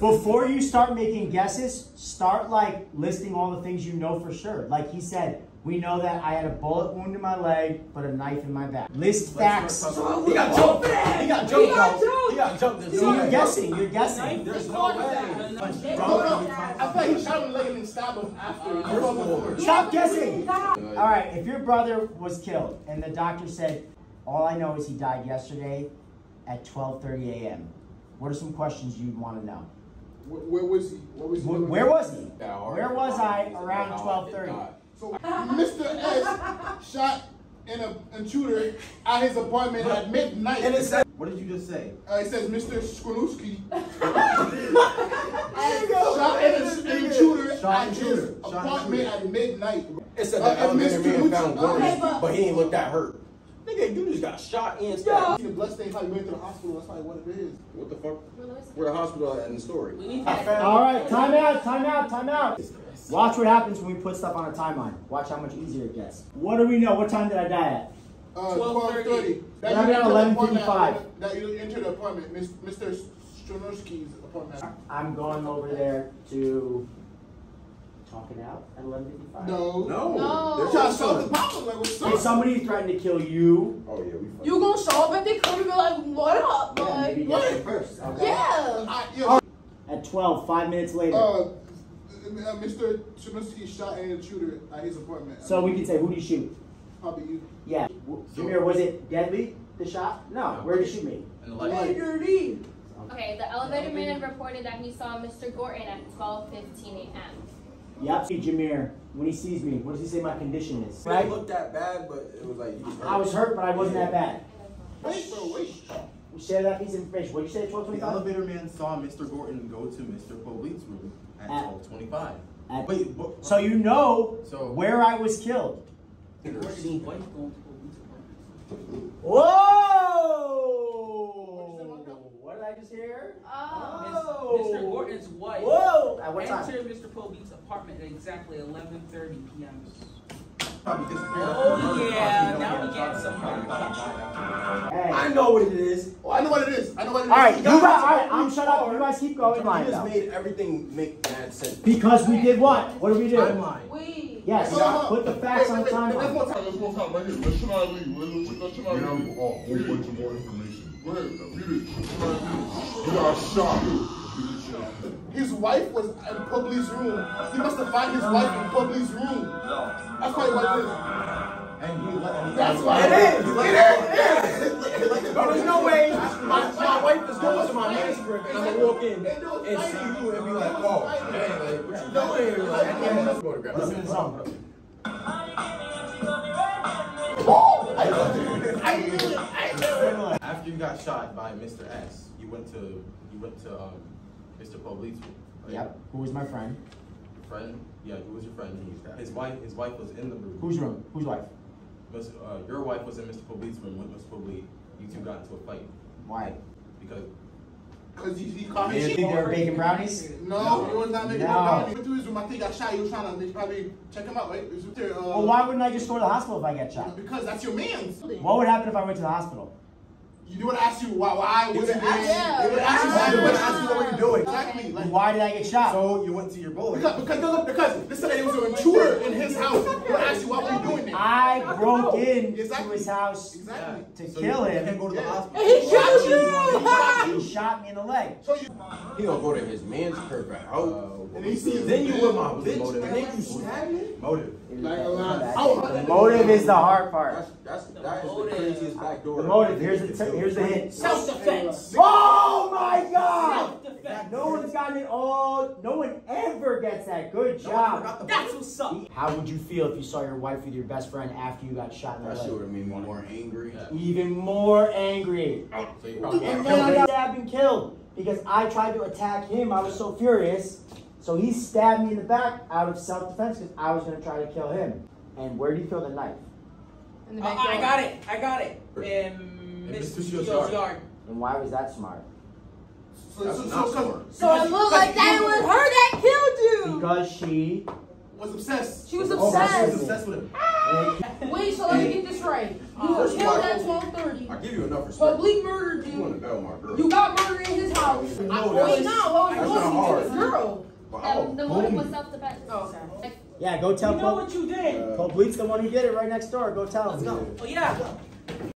Before you start making guesses, start like listing all the things you know for sure. Like he said, we know that I had a bullet wound in my leg, but a knife in my back. List facts. He got jumped. He got jumped. He got bro. He got jumped. See, you're guessing. You're guessing. There's no way. No, no. I thought he shot him in the leg and then stabbed him after. Stop guessing. All right, if your brother was killed and the doctor said, all I know is he died yesterday at 12:30 a.m. What are some questions you'd want to know? Where, where was he? Where was he? Where, where was he? Yeah. Where was I around How I did 12:30? So Mr. S shot an uh, intruder at his apartment at midnight. And it said, What did you just say? Uh, it says Mr. Skronowski shot an, an intruder Shot at his. Shot apartment intruder. at midnight. it said Uh, the and elevator Mr. man found Lucci- guns, Okay, but- but he ain't look that hurt. Nigga, you just got shot and stabbed. See the bloodstains how he went to the hospital. That's probably what it is. What the fuck? Where the hospital at in the story? We need All right, time out, time out, time out. Watch what happens when we put stuff on a timeline. Watch how much easier it gets. What do we know? What time did I die at? Uh, 12:30. 12:30. That you I got entered the 11:55. apartment- That you entered the apartment, Mr. Skronowski's apartment. I'm going over there to talk it out at 11:55. No. No. No. There's Trying to solve the son. problem. Like, what's If up? somebody threatened to kill you, Oh yeah, we fucked. You gonna show up at the club and be like, what up? yeah, Like, maybe what? get there first. Okay. Yeah. I, yeah, At 12, five minutes later. uh, uh, Mr. Skronowski shot an intruder at his apartment. so we can say, who did you shoot? Probably you. Yeah. Jameer, was it deadly, the shot? No. Where did you shoot me? And the light. Okay, the elevator man reported that he saw Mr. Gorton at 12:15 a.m. Yep. See, Jameer, when he sees me, what does he say my condition is? It Right? looked that bad, but it was like you just I was hurt, but I wasn't that bad. Wait, bro, wait. Share that piece of information. What did you say at 1225? The 12:25? elevator man saw Mr. Gorton go to Mr. Polite's room at At- 1225. At- Wait, but, So you know So- where I was killed. Whoa! What did I just hear? Oh. Mr. Gorton's wife Whoa! At what time? entered Mr. Polbeat's apartment at exactly 11:30 p.m. Oh yeah, now we get some. Hey. I know what it is. Oh, I know what it is. I know what it is. All right, you He guys. All right, I'm shut up. You guys keep going. You just made everything make bad sense. Because we did what? What did we do? Timeline. We. Yes. Hold on. Put the facts Wait, on wait, wait, Let's timeline. more time. Let's more time right here. Let's try to leave. Let's let's try We to have leave. a whole bunch of more information. Go ahead, read it. He got shot. His wife was in Publi's room. He must have found his wife in Publi's room. That's probably what it is. And he let That's why It is. It is. Bro, there's no way my, my wife is going to my man's crib and I'm gonna walk in and see you and be like, oh, man, like, no way. Like, I can't photograph. Listen to the song. After you got shot by Mr. S, you went to you went to um, Mr. Polite's room. right? Yep. Who was my friend? Friend? Yeah, who was your friend? His wife his wife was in the room. Whose room? Whose wife? Miss, uh, your wife was in Mr. Polite's room when Mr. Polite, you two got into a fight Why? because Because he, he caught You me. think they were baking brownies? No, he was not making No. no. brownie. He went to his room. I think he got shot. He was trying to probably check him out, right? He there, uh, Well, why wouldn't I just go to the hospital if I get shot? Because that's your man's. What would happen if I went to the hospital? You would ask you why? Why? They What you ask did? Yeah. They would ask you why. They They would would ask you what were you doing. Exactly. Like, Why did I get shot? so you went to your bullet. because because no, no, because they said there was an intruder in his house. They would ask you why were you doing that? I broke in to his house Exactly. to So kill you can't him. go to the Yeah. hospital. And he killed you. He shot me in the leg. So you he gonna go to his man's crib at home. and Then you with my bitch motive? and then you stab me? Motive. Like a lot. The oh, motive is the hard part. That's that's that is the craziest back door. The motive. Here's the t- here's the hint. Self-defense. Oh my God! Self-defense. No one's gotten it all. No one ever gets that. Good job. That's what's up. How would you feel if you saw your wife with your best friend after you got shot in the That shit would leg? have made me more angry. Even more angry. So you probably And then I got stabbed and killed because I tried to attack him. I was so furious. So he stabbed me in the back out of self-defense because I was going to try to kill him. And where did he throw the knife? In the Uh, back I got it. I got it. In In Mr. Mr. Shields' Shields' yard. And why was that smart? So, That's so, not so, smart. So it looked like that was her that killed you. Because she was obsessed. She was Oh, obsessed. that's- obsessed with him. Wait, so let me get this right. You were First killed all, at 12:30. I give you enough respect. Public murdered You want you. to know my girl. You got murdered in his house. I- Wait, wait, no, what was not going to his girl? But um, The, oh, the motive was self-defense. Oh, okay. Yeah, go tell You know Pope. what you did? Uh, Pope Leaks the one who did it right next door. Go tell him. Go. Oh, yeah.